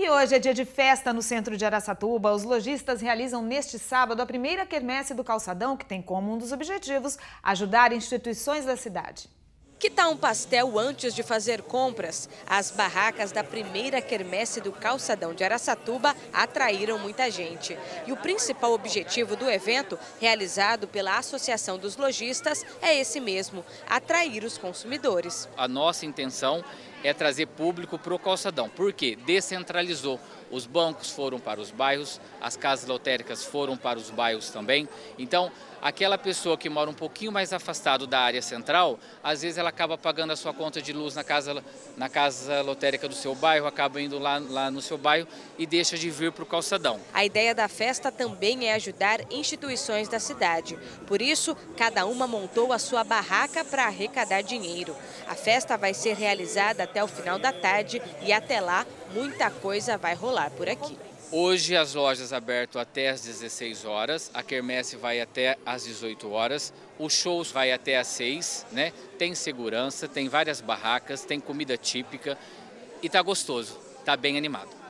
E hoje é dia de festa no centro de Araçatuba. Os lojistas realizam neste sábado a primeira quermesse do calçadão, que tem como um dos objetivos ajudar instituições da cidade. Que tal um pastel antes de fazer compras? As barracas da primeira quermesse do calçadão de Araçatuba atraíram muita gente. E o principal objetivo do evento, realizado pela Associação dos Lojistas, é esse mesmo, atrair os consumidores. A nossa intenção é trazer público para o calçadão, porque descentralizou. Os bancos foram para os bairros, as casas lotéricas foram para os bairros também. Então, aquela pessoa que mora um pouquinho mais afastado da área central, às vezes ela acaba pagando a sua conta de luz na casa, na casa lotérica do seu bairro, acaba indo lá, lá no seu bairro e deixa de vir para o calçadão. A ideia da festa também é ajudar instituições da cidade. Por isso, cada uma montou a sua barraca para arrecadar dinheiro. A festa vai ser realizada até o final da tarde e até lá muita coisa vai rolar por aqui. Hoje as lojas abertas até às 16 horas, a quermesse vai até às 18 horas, os shows vai até às 6, né? Tem segurança, tem várias barracas, tem comida típica e tá gostoso, tá bem animado.